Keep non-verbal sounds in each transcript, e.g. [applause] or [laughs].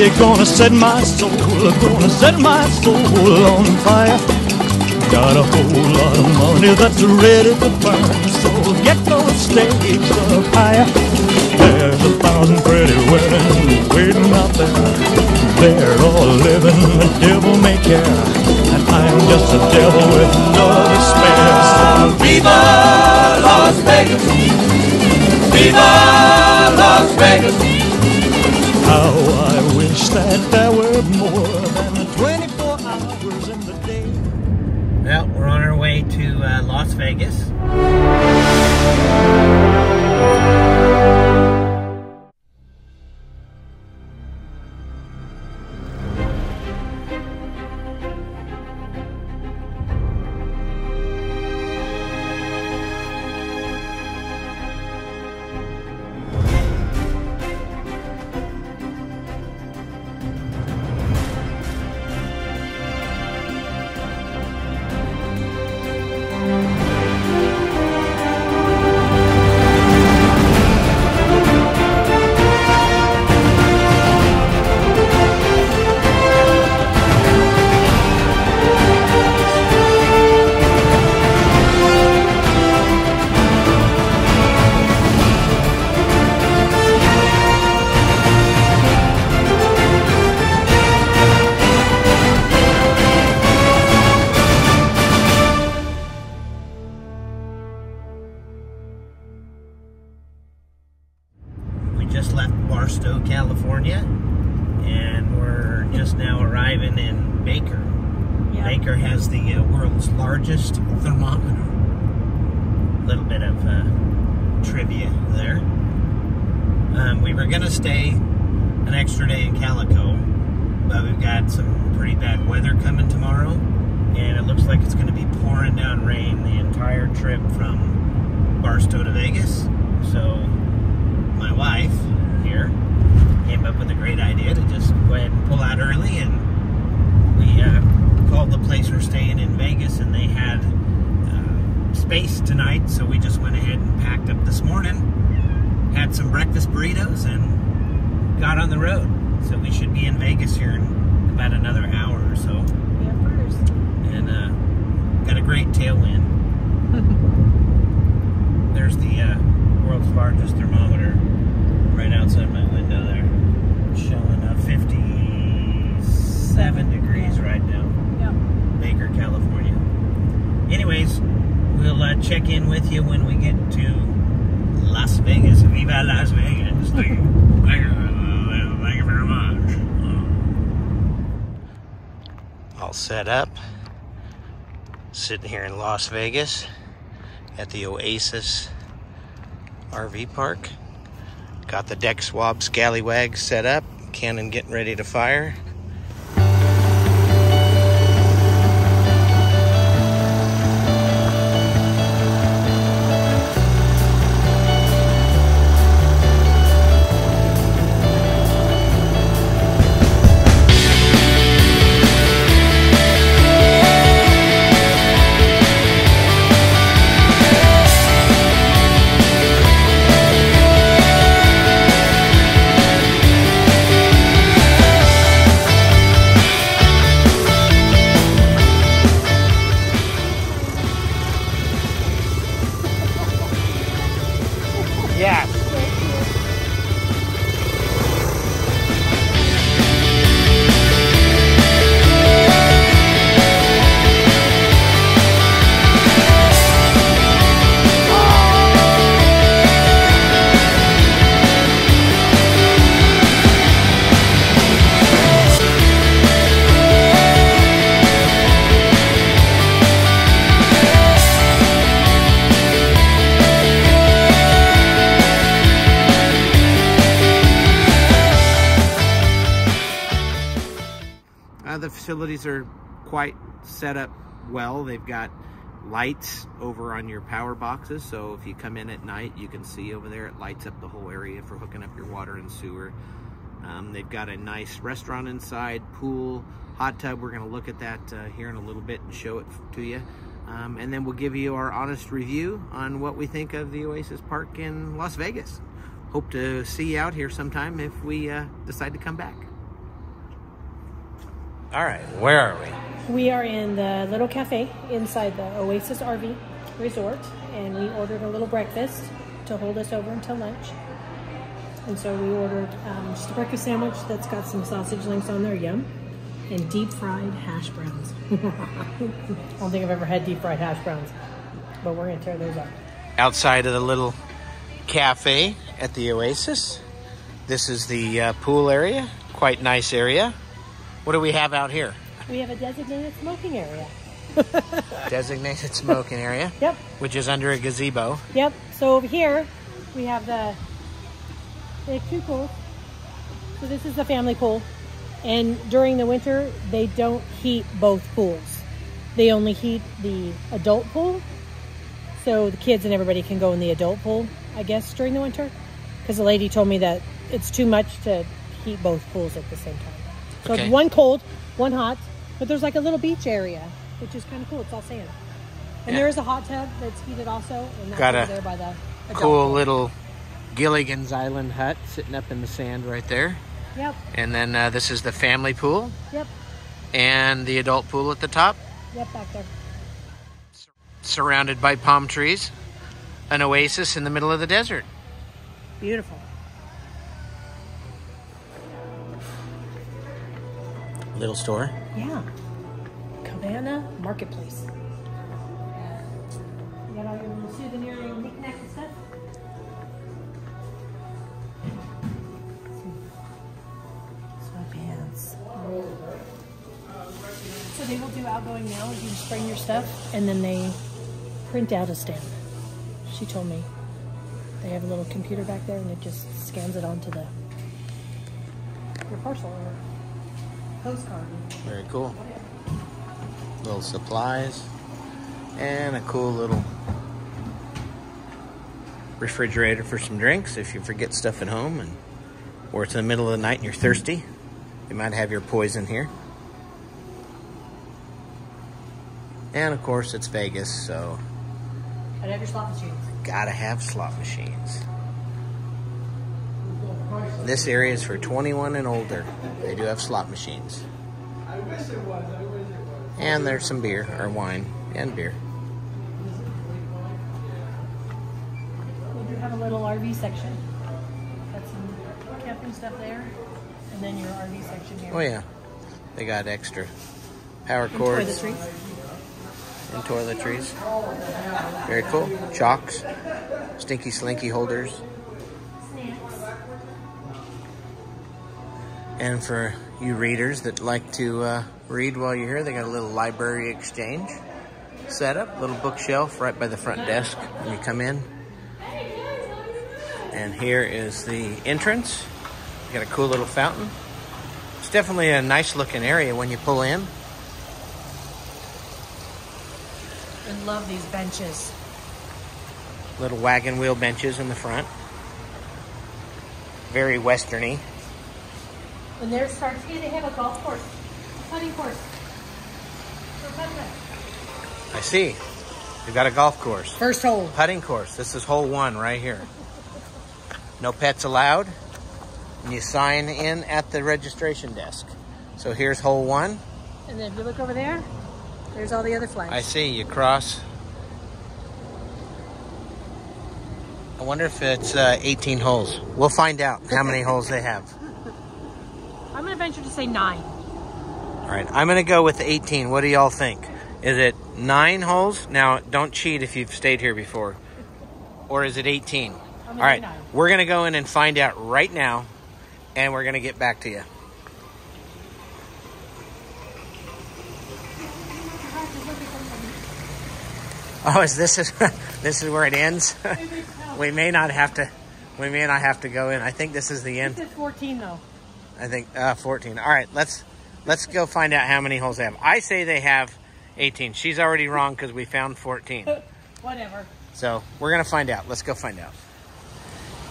lady gonna set my soul, gonna set my soul on fire. Got a whole lot of money that's ready to burn, so get those stakes up higher. There's a thousand pretty women waiting out there. They're all living the devil may care, and I'm just a devil with no spare. So Viva Las Vegas! Viva Las Vegas! How I wish that there were more world's largest thermometer. A little bit of uh, trivia there. Um, we were going to stay an extra day in Calico, but we've got some pretty bad weather coming tomorrow, and it looks like it's going to be pouring down rain the entire trip from Barstow to Vegas. So my wife here came up with a great idea to just go ahead and pull out early and we uh, called the place we're staying in Vegas and they had uh, space tonight so we just went ahead and packed up this morning had some breakfast burritos and got on the road so we should be in Vegas here in about another hour or so Yeah, first. and uh, got a great tailwind [laughs] there's the uh, world's largest thermometer right outside my window there. Showing uh, 57 degrees right now. Check in with you when we get to Las Vegas. Viva Las Vegas. Thank [laughs] you. Thank you, thank you very much. Um, all set up. Sitting here in Las Vegas at the Oasis RV park. Got the deck swab scallywag set up. Cannon getting ready to fire. Facilities are quite set up well. They've got lights over on your power boxes, so if you come in at night, you can see over there. It lights up the whole area for hooking up your water and sewer. Um, they've got a nice restaurant inside, pool, hot tub. We're going to look at that uh, here in a little bit and show it to you. Um, and then we'll give you our honest review on what we think of the Oasis Park in Las Vegas. Hope to see you out here sometime if we uh, decide to come back. All right, where are we? We are in the little cafe inside the Oasis RV Resort, and we ordered a little breakfast to hold us over until lunch. And so we ordered um, just a breakfast sandwich that's got some sausage links on there, yum, and deep fried hash browns. [laughs] I don't think I've ever had deep fried hash browns, but we're gonna tear those up. Outside of the little cafe at the Oasis. This is the uh, pool area. Quite nice area. What do we have out here? We have a designated smoking area. [laughs] Designated smoking area, Yep, which is under a gazebo. yep. So over here we have the they have two pools. So this is the family pool, and during the winter they don't heat both pools. They only heat the adult pool, so the kids and everybody can go in the adult pool. I guess during the winter, because the lady told me that it's too much to heat both pools at the same time. So Okay. it's one cold, one hot, but there's like a little beach area, which is kind of cool. It's all sand. And Yeah. there is a hot tub that's heated also, and that's Got over a there by the Cool pool. little Gilligan's Island hut sitting up in the sand right there. Yep, And then uh, this is the family pool yep, and the adult pool at the top, yep, back there. surrounded by palm trees. An oasis in the middle of the desert. Beautiful. Little store. Yeah. Cabana Marketplace. You got all your little souvenir and knickknack and stuff? Sweatpants. So they will do outgoing mail. You just bring your stuff and then they print out a stamp. She told me. They have a little computer back there and it just scans it onto the your parcel or postcard. Very cool. Little supplies and a cool little refrigerator for some drinks if you forget stuff at home and or it's in the middle of the night and you're thirsty. You might have your poison here. And of course it's Vegas, so And have your slot machines. gotta have slot machines. This area is for 21 and older. They do have slot machines. I wish it was. And there's some beer or wine and beer. We do have a little RV section. Got some camping stuff there. And then your RV section here. Oh yeah, they got extra power cords Toiletries. and toiletries. Very cool. Chocks, stinky slinky holders, and for you readers that like to uh, read while you're here, they got a little library exchange set up, little bookshelf right by the front desk when you come in. And here is the entrance. You got a cool little fountain. It's definitely a nice looking area when you pull in. I love these benches. Little wagon wheel benches in the front. Very westerny. And there starts here they have a golf course. A putting course. For putting. I see. You've got a golf course. First hole. Putting course. This is hole one right here. No pets allowed. And you sign in at the registration desk. So here's hole one. And then if you look over there, there's all the other flags. I see. You cross. I wonder if it's uh, 18 holes. We'll find out how many holes they have. I'm gonna venture to say nine. All right, I'm going to go with 18. What do y'all think? Is it nine holes? Now, don't cheat if you've stayed here before. Or is it 18? I'm All right, nine. we're going to go in and find out right now, and we're going to get back to you. Oh, is this is [laughs] this is where it ends? [laughs] we may not have to. We may not have to go in. I think this is the end. This is 14 though. I think uh, 14. All right, let's let's go find out how many holes they have. I say they have 18. She's already wrong because we found 14. [laughs] Whatever. So we're gonna find out. Let's go find out.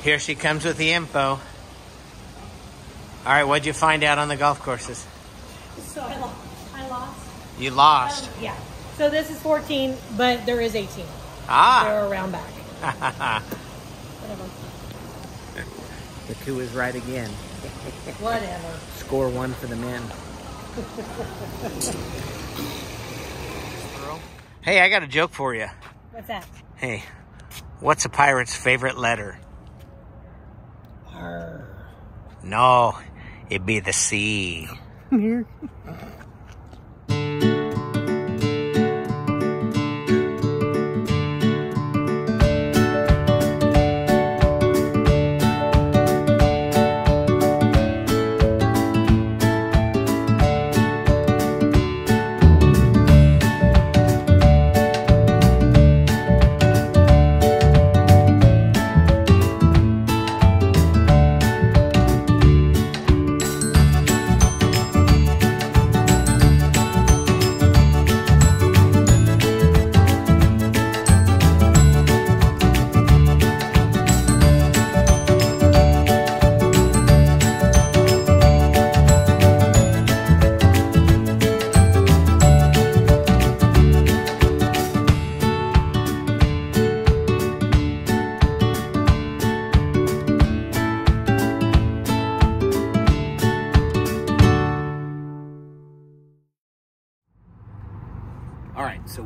Here she comes with the info. All right, what'd you find out on the golf courses? So I lost. I lost. You lost. Um, yeah. So this is 14, but there is 18. Ah, They're around back. [laughs] Whatever. the coup is right again. Whatever. Score one for the men. Hey, I got a joke for you. What's that? Hey, what's a pirate's favorite letter? Arr. No, it'd be the C.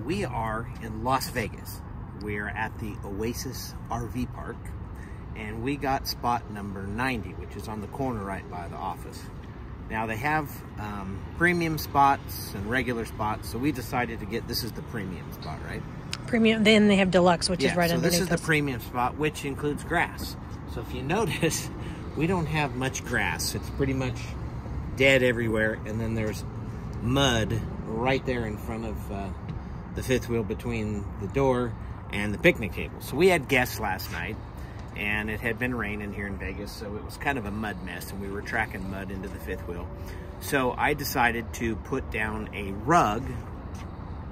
we are in Las Vegas. We're at the Oasis RV Park, and we got spot number 90, which is on the corner right by the office. Now they have um, premium spots and regular spots, so we decided to get this is the premium spot, right? Premium. Then they have deluxe, which is right so underneath this is the premium spot, which includes grass. So if you notice, [laughs] we don't have much grass. It's pretty much dead everywhere, and then there's mud right there in front of uh, the fifth wheel between the door and the picnic table. So we had guests last night, and it had been raining here in Vegas, so it was kind of a mud mess, and we were tracking mud into the fifth wheel. So I decided to put down a rug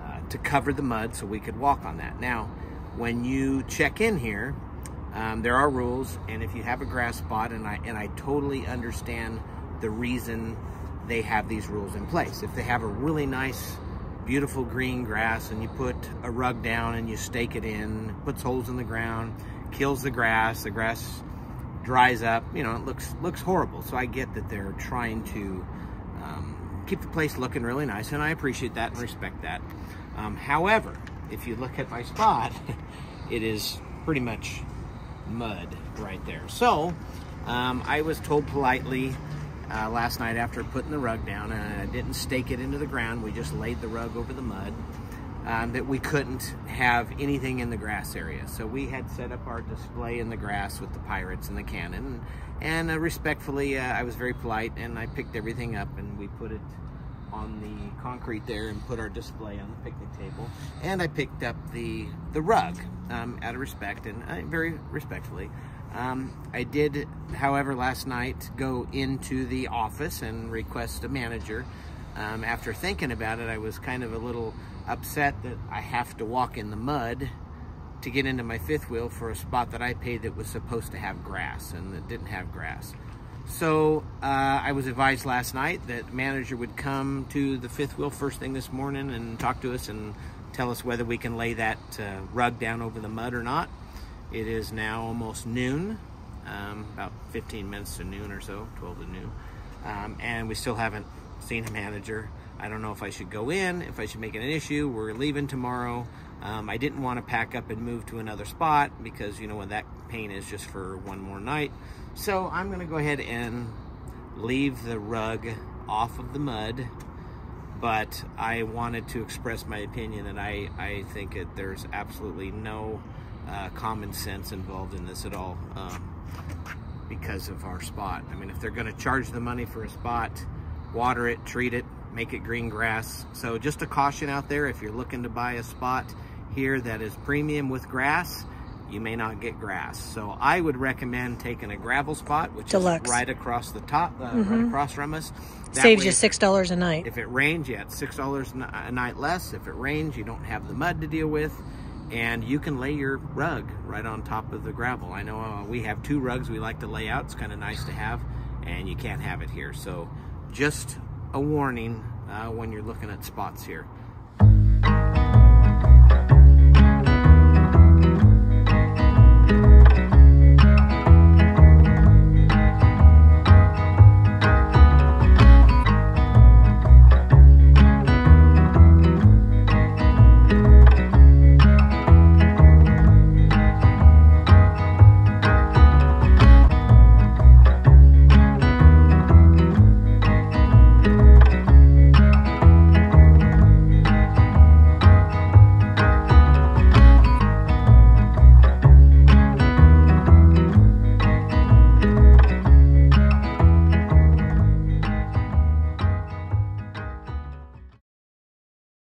uh, to cover the mud so we could walk on that. Now, when you check in here, um, there are rules, and if you have a grass spot, and I and I totally understand the reason they have these rules in place. If they have a really nice, beautiful green grass, and you put a rug down and you stake it in, puts holes in the ground, kills the grass, the grass dries up, you know, it looks looks horrible. So I get that they're trying to um, keep the place looking really nice, and I appreciate that and respect that. Um, however, if you look at my spot, [laughs] it is pretty much mud right there. So um, I was told politely uh, last night after putting the rug down, and I didn't stake it into the ground, we just laid the rug over the mud, um, that we couldn't have anything in the grass area. So we had set up our display in the grass with the pirates and the cannon, and uh, respectfully, uh, I was very polite, and I picked everything up, and we put it on the concrete there and put our display on the picnic table. And I picked up the the rug um, out of respect and uh, very respectfully. Um, I did, however, last night go into the office and request a manager. Um, after thinking about it, I was kind of a little upset that I have to walk in the mud to get into my fifth wheel for a spot that I paid that was supposed to have grass and that didn't have grass. So uh, I was advised last night that manager would come to the fifth wheel first thing this morning and talk to us and tell us whether we can lay that uh, rug down over the mud or not. It is now almost noon, um, about 15 minutes to noon or so, 12 to noon, um, and we still haven't seen a manager. I don't know if I should go in, if I should make it an issue. We're leaving tomorrow. Um, I didn't want to pack up and move to another spot because you know what that pain is just for one more night. So I'm going to go ahead and leave the rug off of the mud. But I wanted to express my opinion that I, I think that there's absolutely no uh, common sense involved in this at all um, because of our spot. I mean, if they're going to charge the money for a spot, water it, treat it, make it green grass. So just a caution out there, if you're looking to buy a spot here that is premium with grass, you may not get grass. So I would recommend taking a gravel spot, which Deluxe. is right across the top, uh, right across from us. That Saves way you six dollars a night. if it rains, you it's six dollars a night less. If it rains, you don't have the mud to deal with, and you can lay your rug right on top of the gravel. I know uh, we have two rugs we like to lay out. It's kind of nice to have, and you can't have it here. So, just a warning uh, when you're looking at spots here.